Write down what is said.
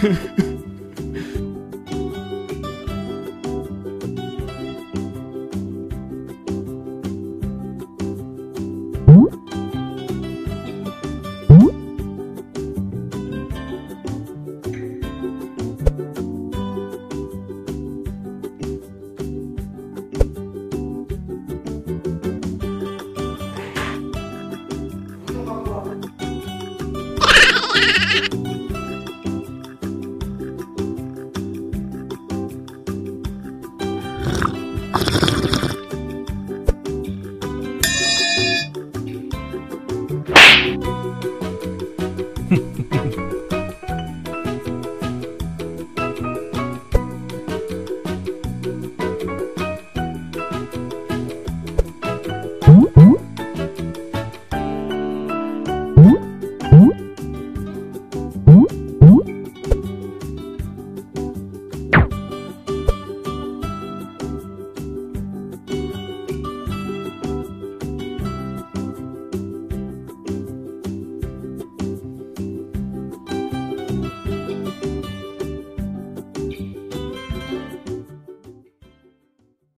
흐흐흐 Hmm.